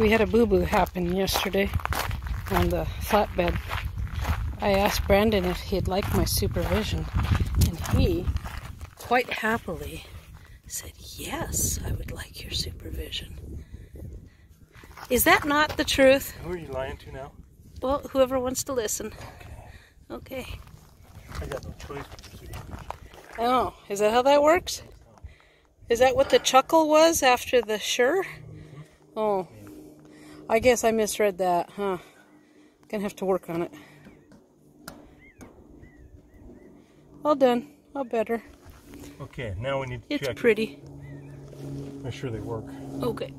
We had a boo-boo happen yesterday on the flatbed. I asked Brandon if he'd like my supervision, and he quite happily said, Yes, I would like your supervision. Is that not the truth? Who are you lying to now? Well, whoever wants to listen. Okay. I got no choice but to see. Oh, is that how that works? Is that what the chuckle was after the sure? Mm-hmm. Oh, I guess I misread that, huh? Gonna have to work on it. All done. All better. Okay, now we need to It's check. pretty. Make sure they work. Okay.